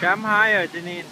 Cám hai rồi chị Ninh